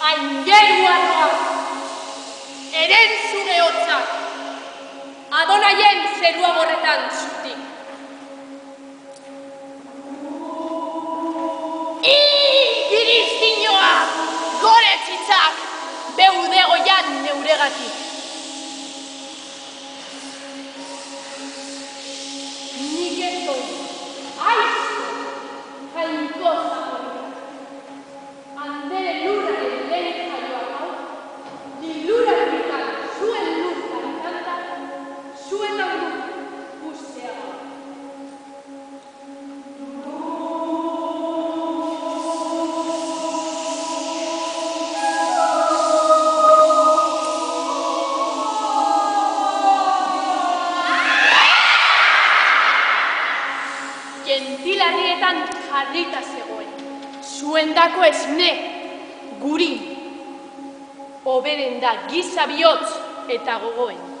aingerua noa, eren zure hotza, adonaien zerua borretan zutik. Iri zinua, gore txitzak, beudegoian neuregatik. Gentilarrietan jarrita zegoen. Zuendako esne, guri, oberen da giza bihotz eta gogoen.